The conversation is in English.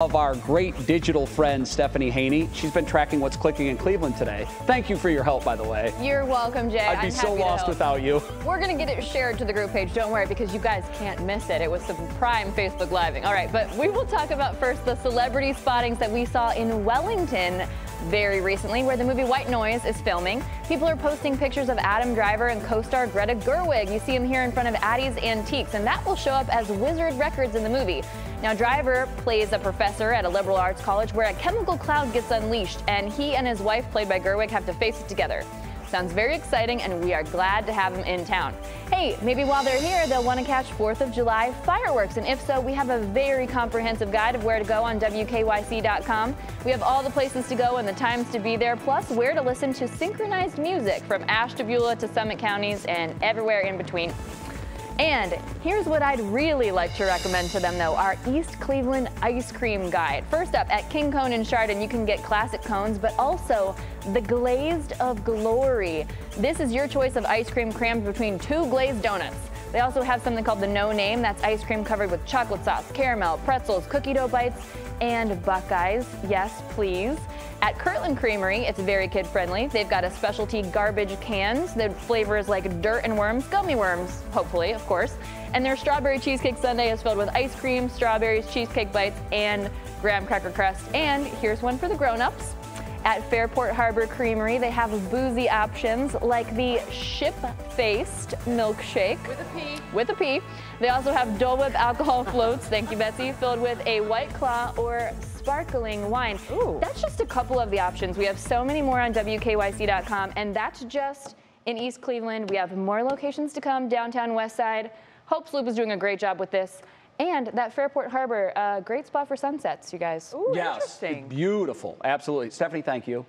of our great digital friend Stephanie Haney. She's been tracking what's clicking in Cleveland today. Thank you for your help, by the way. You're welcome, Jay. I'd be I'm so lost without you. We're going to get it shared to the group page. Don't worry, because you guys can't miss it. It was some prime Facebook Living. All right, but we will talk about first the celebrity spottings that we saw in Wellington very recently, where the movie White Noise is filming. People are posting pictures of Adam Driver and co-star Greta Gerwig. You see him here in front of Addie's Antiques, and that will show up as Wizard Records in the movie. Now, Driver plays a professor at a liberal arts college where a chemical cloud gets unleashed, and he and his wife, played by Gerwig, have to face it together. Sounds very exciting, and we are glad to have them in town. Hey, maybe while they're here, they'll want to catch 4th of July fireworks. And if so, we have a very comprehensive guide of where to go on WKYC.com. We have all the places to go and the times to be there, plus where to listen to synchronized music from Ashtabula to Summit counties and everywhere in between. And here's what I'd really like to recommend to them though, our East Cleveland ice cream guide. First up, at King Cone in Chardon, you can get classic cones, but also the Glazed of Glory. This is your choice of ice cream crammed between two glazed donuts. They also have something called the No Name. That's ice cream covered with chocolate sauce, caramel, pretzels, cookie dough bites, and Buckeyes. Yes, please. At Kirtland Creamery, it's very kid friendly. They've got a specialty garbage cans. The flavor is like dirt and worms, gummy worms, hopefully, of course. And their strawberry cheesecake sundae is filled with ice cream, strawberries, cheesecake bites, and graham cracker crust. And here's one for the grown-ups. At Fairport Harbor Creamery, they have boozy options like the ship-faced milkshake. With a P. With a P. They also have Dole Whip alcohol floats, thank you Betsy, filled with a White Claw or sparkling wine. Ooh. That's just a couple of the options. We have so many more on WKYC.com, and that's just in East Cleveland. We have more locations to come downtown West Side. Hope Sloop is doing a great job with this. And that Fairport Harbor, uh, great spot for sunsets, you guys. Ooh, yes, interesting. beautiful. Absolutely. Stephanie, thank you.